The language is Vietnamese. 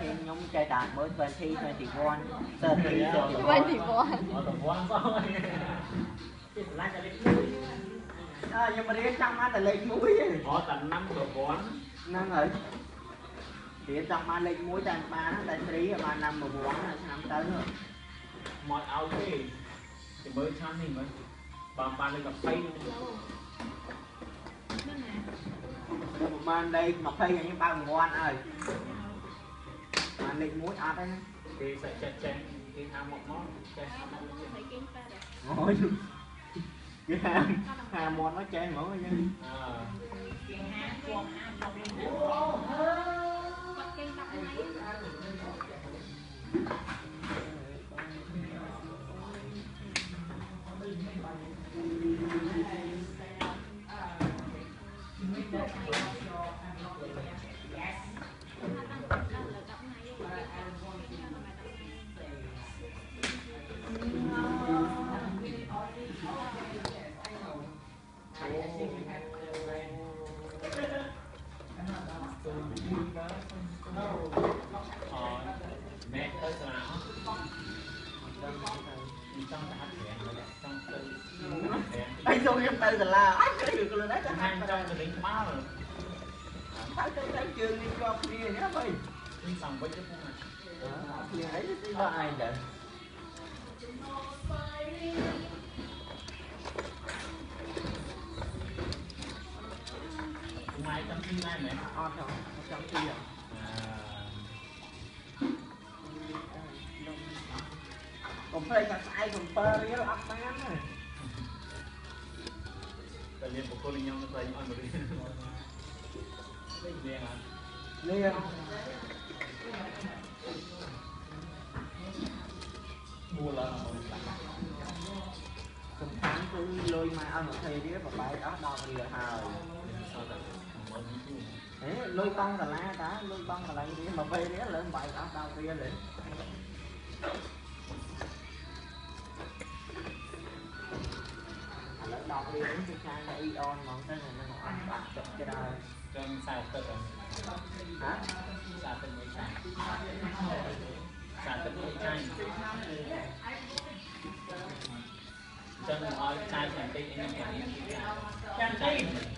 ពេលខ្ញុំចេះតែមើល20 21 30 21 21គេឆ្លាញ់តែលេខ1អើខ្ញុំរៀនចាំបានតែលេខ1ហ៎តែ5 1000ហ្នឹងហើយរៀនចាំបានលេខ1តែបានតែ3បាន5 1000ឆ្នាំទៅមកឲ្យទេគេមើលឆ្នាំនេះមើលបានបានលេខ20ហ្នឹងប្រហែលដៃ20ខ្ញុំបើករង្វាន់ហើយ អានិចមួយអត់ទេគេសាច់ចិត្តចេះគេថាមកមកចេះអូយគេថាថាមកមកចេះហ្មងអញ្ចឹងគេហាពួកហាមកអូគាត់គេដាក់ណៃអឺ Yes. anh xong em tới là anh chơi được rồi đấy anh trong cái lính máu rồi phải tới tới trường đi cho kia nhá mày đi xong với cái phun này ấy đi ai vậy ម៉ាយចង់ទីដែរមែនអត់ទេចង់ទីអត់កំភ្លេចថាស្អែក7រៀលអត់បានទេតែមានបុគ្គលញ៉ាំស្អែកអត់រៀលលេងលេងអត់លេងបួលឡើងសំខាន់គឺលុយមកអស់20រៀលប្របែកអស់10រៀលហើយ lôi con là la cả lôi con là lại đi mà về đấy lên bài cả tao kia liền. Lỡ đọc đi đến cái trang này ion mà cái này nó ngọt bạc chụp cái đó. Trên sao tự hả? Sao tự mấy trang sao tự mấy trang chân hỏi trai chẳng tin em chẳng tin. chẳng